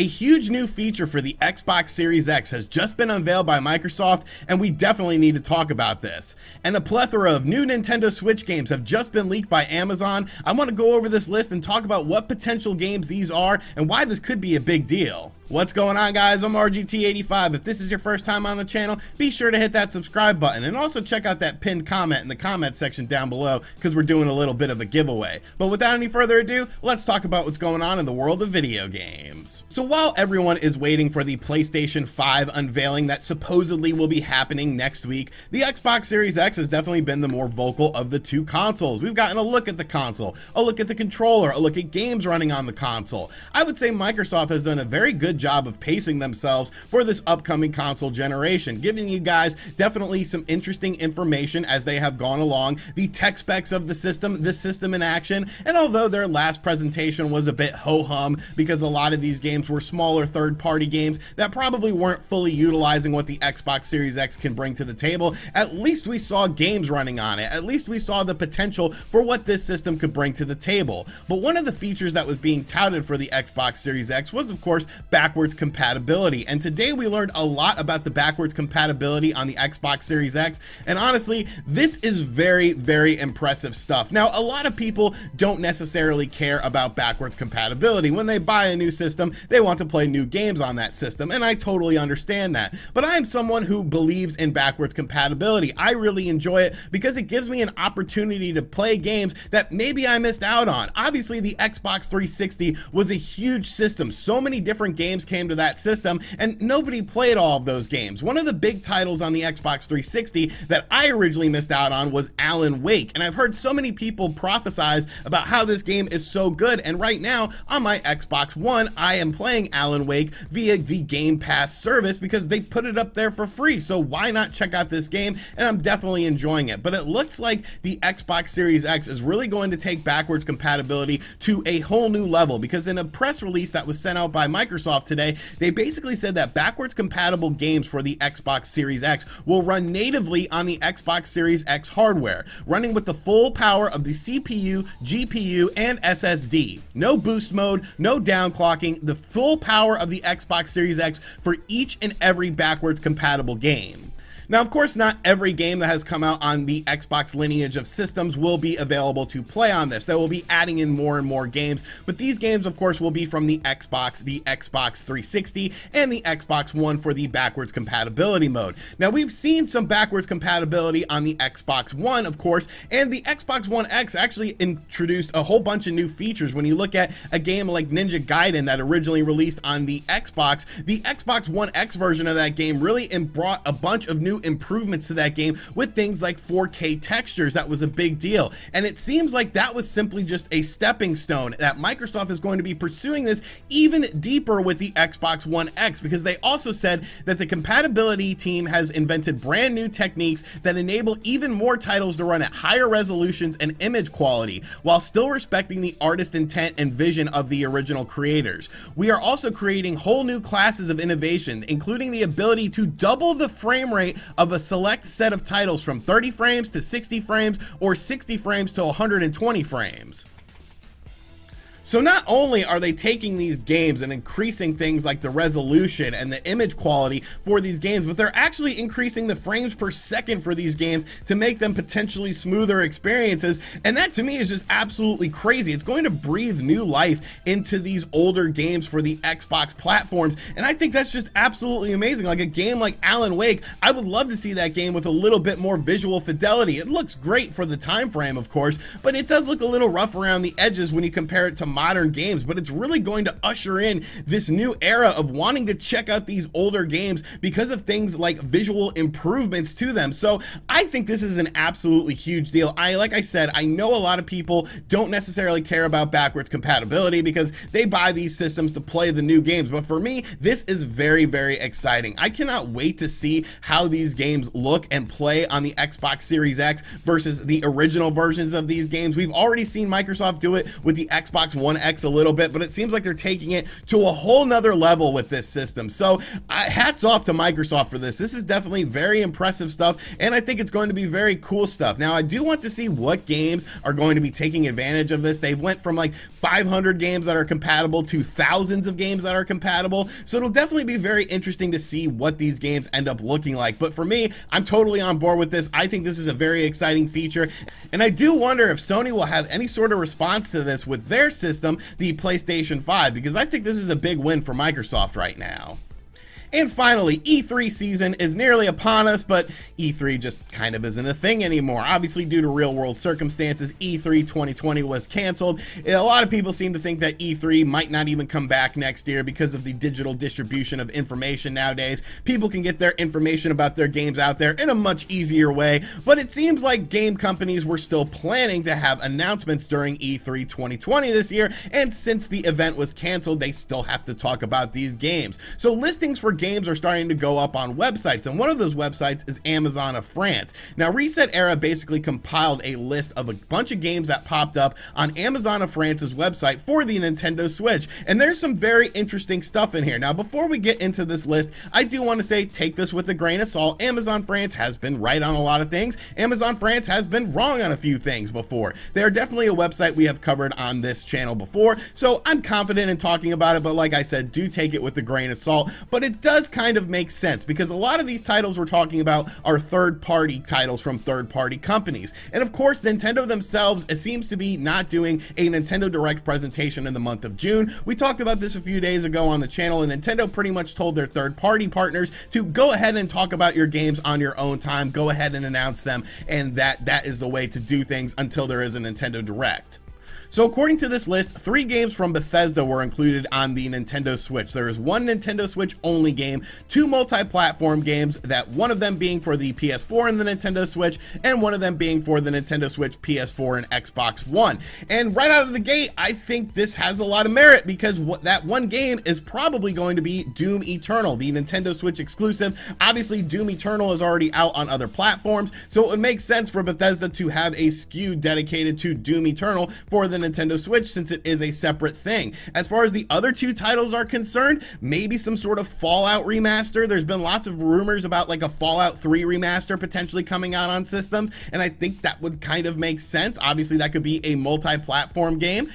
A huge new feature for the Xbox Series X has just been unveiled by Microsoft, and we definitely need to talk about this. And a plethora of new Nintendo Switch games have just been leaked by Amazon. I want to go over this list and talk about what potential games these are and why this could be a big deal. What's going on guys? I'm RGT85. If this is your first time on the channel, be sure to hit that subscribe button and also check out that pinned comment in the comment section down below because we're doing a little bit of a giveaway. But without any further ado, let's talk about what's going on in the world of video games. So while everyone is waiting for the PlayStation 5 unveiling that supposedly will be happening next week, the Xbox Series X has definitely been the more vocal of the two consoles. We've gotten a look at the console, a look at the controller, a look at games running on the console. I would say Microsoft has done a very good job of pacing themselves for this upcoming console generation, giving you guys definitely some interesting information as they have gone along, the tech specs of the system, the system in action, and although their last presentation was a bit ho-hum because a lot of these games were smaller third-party games that probably weren't fully utilizing what the Xbox Series X can bring to the table, at least we saw games running on it. At least we saw the potential for what this system could bring to the table. But one of the features that was being touted for the Xbox Series X was of course backwards compatibility. And today we learned a lot about the backwards compatibility on the Xbox Series X. And honestly, this is very, very impressive stuff. Now, a lot of people don't necessarily care about backwards compatibility. When they buy a new system, they want to play new games on that system. And I totally understand that. But I am someone who believes in backwards compatibility. I really enjoy it because it gives me an opportunity to play games that maybe I missed out on. Obviously, the Xbox 360 was a huge system. So many different games came to that system, and nobody played all of those games. One of the big titles on the Xbox 360 that I originally missed out on was Alan Wake, and I've heard so many people prophesize about how this game is so good, and right now on my Xbox One, I am playing Alan Wake via the Game Pass service because they put it up there for free, so why not check out this game? And I'm definitely enjoying it, but it looks like the Xbox Series X is really going to take backwards compatibility to a whole new level because in a press release that was sent out by Microsoft today, they basically said that backwards compatible games for the Xbox Series X will run natively on the Xbox Series X hardware, running with the full power of the CPU, GPU, and SSD. No boost mode, no downclocking, the full power of the Xbox Series X for each and every backwards compatible game. Now, of course, not every game that has come out on the Xbox lineage of systems will be available to play on this. They will be adding in more and more games, but these games, of course, will be from the Xbox, the Xbox 360, and the Xbox One for the backwards compatibility mode. Now, we've seen some backwards compatibility on the Xbox One, of course, and the Xbox One X actually introduced a whole bunch of new features. When you look at a game like Ninja Gaiden that originally released on the Xbox, the Xbox One X version of that game really brought a bunch of new improvements to that game with things like 4K textures. That was a big deal. And it seems like that was simply just a stepping stone that Microsoft is going to be pursuing this even deeper with the Xbox One X because they also said that the compatibility team has invented brand new techniques that enable even more titles to run at higher resolutions and image quality while still respecting the artist intent and vision of the original creators. We are also creating whole new classes of innovation, including the ability to double the frame rate of a select set of titles from 30 frames to 60 frames or 60 frames to 120 frames. So not only are they taking these games and increasing things like the resolution and the image quality for these games, but they're actually increasing the frames per second for these games to make them potentially smoother experiences. And that to me is just absolutely crazy. It's going to breathe new life into these older games for the Xbox platforms. And I think that's just absolutely amazing. Like a game like Alan Wake, I would love to see that game with a little bit more visual fidelity. It looks great for the time frame, of course, but it does look a little rough around the edges when you compare it to modern games, but it's really going to usher in this new era of wanting to check out these older games because of things like visual improvements to them. So I think this is an absolutely huge deal. I, like I said, I know a lot of people don't necessarily care about backwards compatibility because they buy these systems to play the new games. But for me, this is very, very exciting. I cannot wait to see how these games look and play on the Xbox Series X versus the original versions of these games. We've already seen Microsoft do it with the Xbox One X a little bit, but it seems like they're taking it to a whole nother level with this system. So uh, hats off to Microsoft for this. This is definitely very impressive stuff, and I think it's going to be very cool stuff. Now, I do want to see what games are going to be taking advantage of this. They went from like 500 games that are compatible to thousands of games that are compatible. So it'll definitely be very interesting to see what these games end up looking like. But for me, I'm totally on board with this. I think this is a very exciting feature. And I do wonder if Sony will have any sort of response to this with their system, the PlayStation 5, because I think this is a big win for Microsoft right now. And finally, E3 season is nearly upon us, but E3 just kind of isn't a thing anymore. Obviously, due to real world circumstances, E3 2020 was canceled. A lot of people seem to think that E3 might not even come back next year because of the digital distribution of information nowadays. People can get their information about their games out there in a much easier way, but it seems like game companies were still planning to have announcements during E3 2020 this year, and since the event was canceled, they still have to talk about these games. So listings for games are starting to go up on websites, and one of those websites is Amazon of France. Now, ResetEra basically compiled a list of a bunch of games that popped up on Amazon of France's website for the Nintendo Switch, and there's some very interesting stuff in here. Now, before we get into this list, I do want to say take this with a grain of salt. Amazon France has been right on a lot of things. Amazon France has been wrong on a few things before. They are definitely a website we have covered on this channel before, so I'm confident in talking about it, but like I said, do take it with a grain of salt. But it does does kind of make sense because a lot of these titles we're talking about are third-party titles from third-party companies. And of course, Nintendo themselves seems to be not doing a Nintendo Direct presentation in the month of June. We talked about this a few days ago on the channel, and Nintendo pretty much told their third-party partners to go ahead and talk about your games on your own time, go ahead and announce them, and that that is the way to do things until there is a Nintendo Direct. So according to this list, three games from Bethesda were included on the Nintendo Switch. There is one Nintendo Switch only game, two multi-platform games, that one of them being for the PS4 and the Nintendo Switch, and one of them being for the Nintendo Switch, PS4, and Xbox One. And right out of the gate, I think this has a lot of merit because what that one game is probably going to be Doom Eternal, the Nintendo Switch exclusive. Obviously, Doom Eternal is already out on other platforms, so it would make sense for Bethesda to have a SKU dedicated to Doom Eternal for the Nintendo Switch since it is a separate thing. As far as the other two titles are concerned, maybe some sort of Fallout remaster. There's been lots of rumors about like a Fallout 3 remaster potentially coming out on systems, and I think that would kind of make sense. Obviously, that could be a multi-platform game.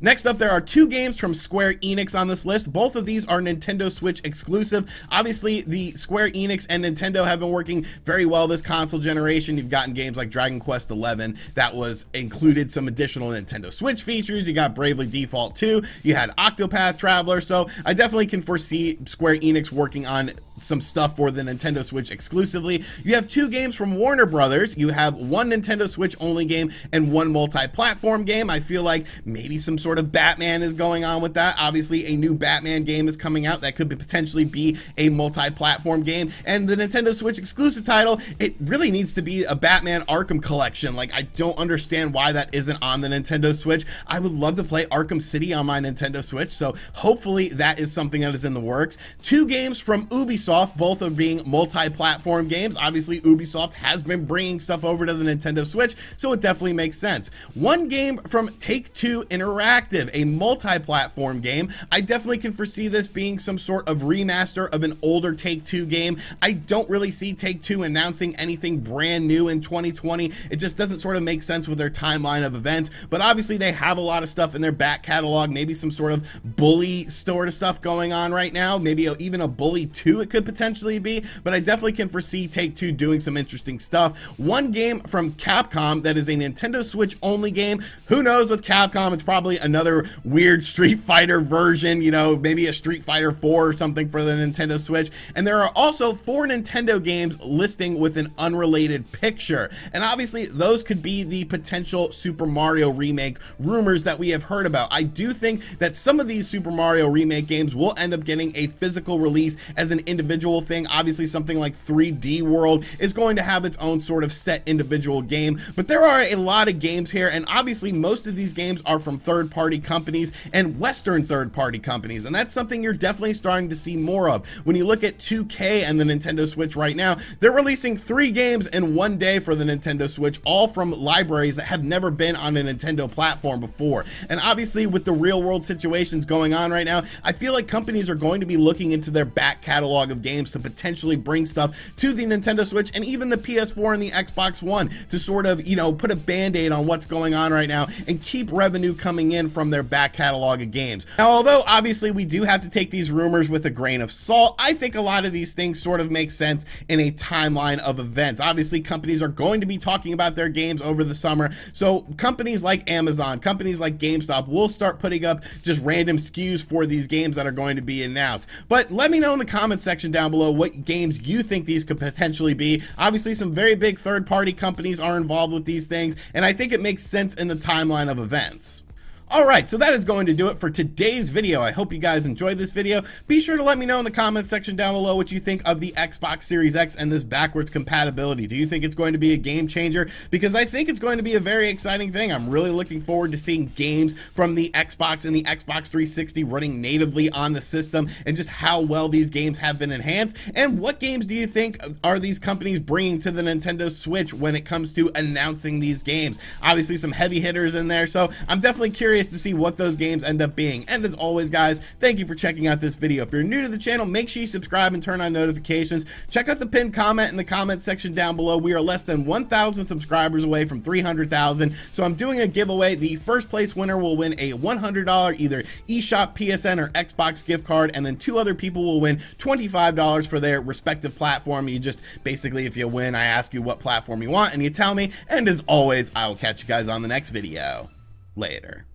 Next up, there are two games from Square Enix on this list. Both of these are Nintendo Switch exclusive. Obviously, the Square Enix and Nintendo have been working very well this console generation. You've gotten games like Dragon Quest XI that was included some additional Nintendo Switch features. You got Bravely Default 2. You had Octopath Traveler. So I definitely can foresee Square Enix working on some stuff for the Nintendo Switch exclusively. You have two games from Warner Brothers. You have one Nintendo Switch only game and one multi-platform game. I feel like maybe some sort of Batman is going on with that. Obviously, a new Batman game is coming out that could be potentially be a multi-platform game. And the Nintendo Switch exclusive title, it really needs to be a Batman Arkham collection. Like, I don't understand why that isn't on the Nintendo Switch. I would love to play Arkham City on my Nintendo Switch, so hopefully that is something that is in the works. Two games from Ubisoft Ubisoft, both of being multi-platform games. Obviously, Ubisoft has been bringing stuff over to the Nintendo Switch, so it definitely makes sense. One game from Take-Two Interactive, a multi-platform game. I definitely can foresee this being some sort of remaster of an older Take-Two game. I don't really see Take-Two announcing anything brand new in 2020. It just doesn't sort of make sense with their timeline of events, but obviously they have a lot of stuff in their back catalog, maybe some sort of bully sort of stuff going on right now, maybe even a bully 2 it could could potentially be, but I definitely can foresee Take-Two doing some interesting stuff. One game from Capcom that is a Nintendo Switch only game. Who knows with Capcom, it's probably another weird Street Fighter version, you know, maybe a Street Fighter 4 or something for the Nintendo Switch. And there are also four Nintendo games listing with an unrelated picture. And obviously those could be the potential Super Mario remake rumors that we have heard about. I do think that some of these Super Mario remake games will end up getting a physical release as an individual individual thing. Obviously, something like 3D World is going to have its own sort of set individual game, but there are a lot of games here, and obviously, most of these games are from third party companies and Western third party companies, and that's something you're definitely starting to see more of. When you look at 2K and the Nintendo Switch right now, they're releasing three games in one day for the Nintendo Switch, all from libraries that have never been on a Nintendo platform before. And obviously, with the real world situations going on right now, I feel like companies are going to be looking into their back catalog of games to potentially bring stuff to the Nintendo Switch and even the PS4 and the Xbox One to sort of, you know, put a band-aid on what's going on right now and keep revenue coming in from their back catalog of games. Now, although obviously we do have to take these rumors with a grain of salt, I think a lot of these things sort of make sense in a timeline of events. Obviously, companies are going to be talking about their games over the summer, so companies like Amazon, companies like GameStop will start putting up just random SKUs for these games that are going to be announced. But let me know in the comments section down below what games you think these could potentially be. Obviously, some very big third-party companies are involved with these things, and I think it makes sense in the timeline of events. Alright, so that is going to do it for today's video. I hope you guys enjoyed this video. Be sure to let me know in the comments section down below what you think of the Xbox Series X and this backwards compatibility. Do you think it's going to be a game changer? Because I think it's going to be a very exciting thing. I'm really looking forward to seeing games from the Xbox and the Xbox 360 running natively on the system and just how well these games have been enhanced. And what games do you think are these companies bringing to the Nintendo Switch when it comes to announcing these games? Obviously some heavy hitters in there, so I'm definitely curious curious to see what those games end up being. And as always, guys, thank you for checking out this video. If you're new to the channel, make sure you subscribe and turn on notifications. Check out the pinned comment in the comment section down below. We are less than 1,000 subscribers away from 300,000. So I'm doing a giveaway. The first place winner will win a $100 either eShop, PSN, or Xbox gift card. And then two other people will win $25 for their respective platform. You just basically, if you win, I ask you what platform you want and you tell me. And as always, I will catch you guys on the next video. Later.